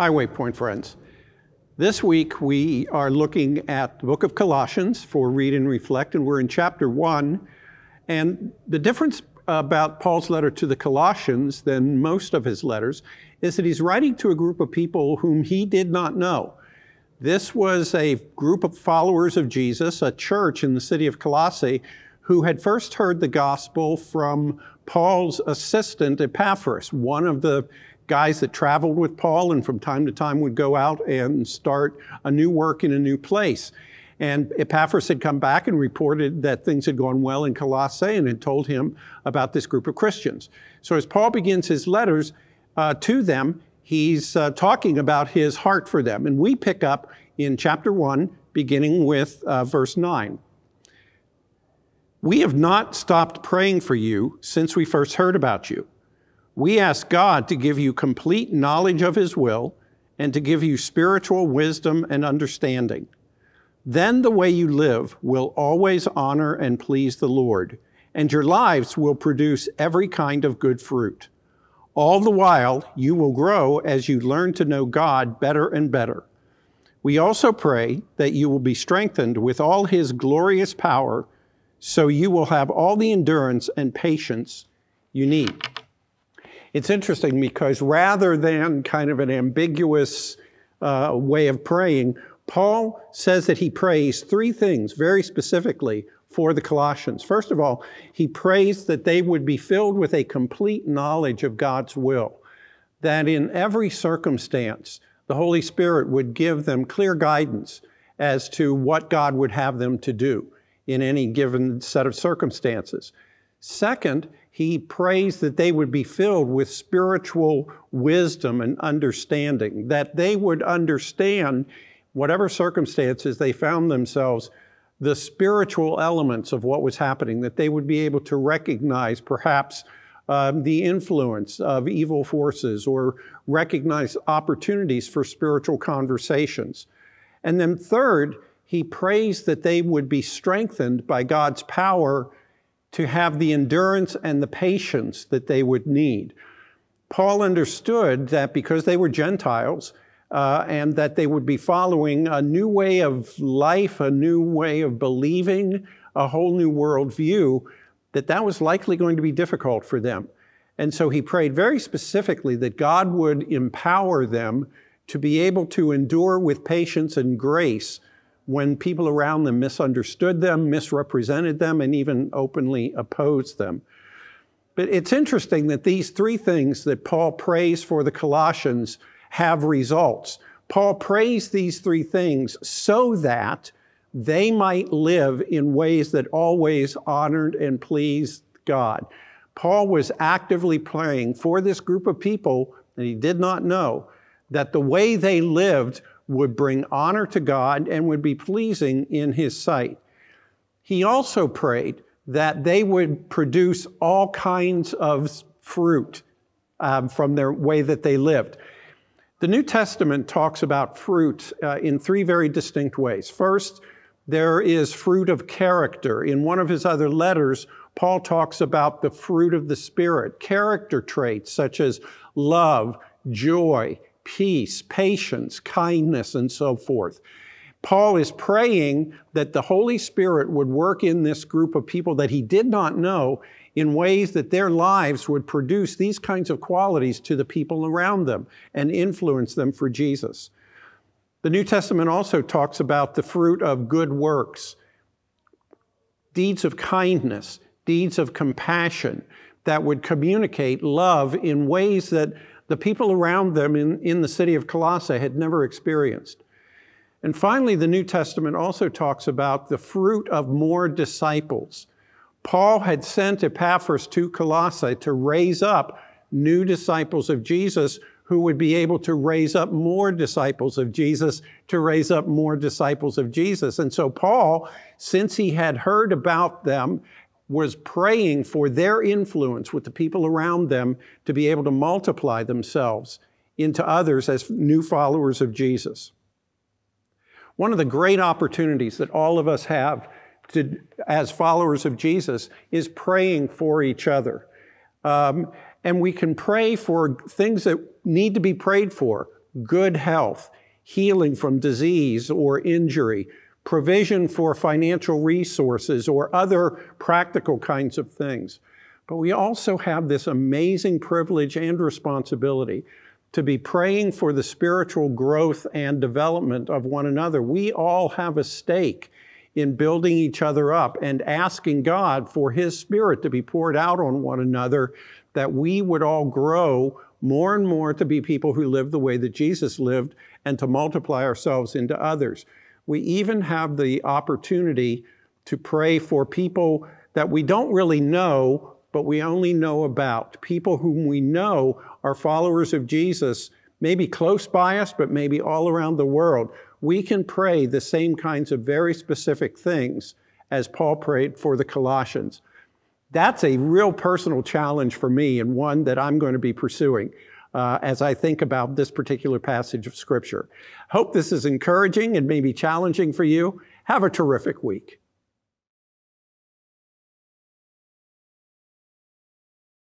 Hi Waypoint friends. This week we are looking at the book of Colossians for Read and Reflect, and we're in chapter 1. And the difference about Paul's letter to the Colossians than most of his letters is that he's writing to a group of people whom he did not know. This was a group of followers of Jesus, a church in the city of Colossae, who had first heard the gospel from Paul's assistant Epaphras, one of the guys that traveled with Paul and from time to time would go out and start a new work in a new place. And Epaphras had come back and reported that things had gone well in Colossae and had told him about this group of Christians. So as Paul begins his letters uh, to them, he's uh, talking about his heart for them. And we pick up in chapter 1, beginning with uh, verse 9. We have not stopped praying for you since we first heard about you. We ask God to give you complete knowledge of His will and to give you spiritual wisdom and understanding. Then the way you live will always honor and please the Lord, and your lives will produce every kind of good fruit. All the while, you will grow as you learn to know God better and better. We also pray that you will be strengthened with all His glorious power, so you will have all the endurance and patience you need. It's interesting because rather than kind of an ambiguous uh, way of praying, Paul says that he prays three things very specifically for the Colossians. First of all, he prays that they would be filled with a complete knowledge of God's will, that in every circumstance, the Holy Spirit would give them clear guidance as to what God would have them to do in any given set of circumstances. Second, he prays that they would be filled with spiritual wisdom and understanding, that they would understand, whatever circumstances they found themselves, the spiritual elements of what was happening, that they would be able to recognize perhaps um, the influence of evil forces or recognize opportunities for spiritual conversations. And then, third, he prays that they would be strengthened by God's power to have the endurance and the patience that they would need. Paul understood that because they were Gentiles uh, and that they would be following a new way of life, a new way of believing, a whole new worldview, that that was likely going to be difficult for them. And so he prayed very specifically that God would empower them to be able to endure with patience and grace when people around them misunderstood them, misrepresented them, and even openly opposed them. But it's interesting that these three things that Paul prays for the Colossians have results. Paul prays these three things so that they might live in ways that always honored and pleased God. Paul was actively praying for this group of people that he did not know that the way they lived would bring honor to God and would be pleasing in His sight. He also prayed that they would produce all kinds of fruit um, from their way that they lived. The New Testament talks about fruit uh, in three very distinct ways. First, there is fruit of character. In one of his other letters, Paul talks about the fruit of the Spirit, character traits such as love, joy, peace, patience, kindness, and so forth. Paul is praying that the Holy Spirit would work in this group of people that he did not know in ways that their lives would produce these kinds of qualities to the people around them and influence them for Jesus. The New Testament also talks about the fruit of good works, deeds of kindness, deeds of compassion that would communicate love in ways that the people around them in, in the city of Colossae had never experienced. And finally, the New Testament also talks about the fruit of more disciples. Paul had sent Epaphras to Colossae to raise up new disciples of Jesus who would be able to raise up more disciples of Jesus, to raise up more disciples of Jesus. And so, Paul, since he had heard about them was praying for their influence with the people around them to be able to multiply themselves into others as new followers of Jesus. One of the great opportunities that all of us have to, as followers of Jesus is praying for each other. Um, and we can pray for things that need to be prayed for good health, healing from disease or injury, provision for financial resources or other practical kinds of things. But we also have this amazing privilege and responsibility to be praying for the spiritual growth and development of one another. We all have a stake in building each other up and asking God for His Spirit to be poured out on one another, that we would all grow more and more to be people who live the way that Jesus lived and to multiply ourselves into others. We even have the opportunity to pray for people that we don't really know, but we only know about. People whom we know are followers of Jesus, maybe close by us, but maybe all around the world. We can pray the same kinds of very specific things as Paul prayed for the Colossians. That's a real personal challenge for me and one that I'm going to be pursuing uh, as I think about this particular passage of Scripture. Hope this is encouraging and maybe challenging for you. Have a terrific week.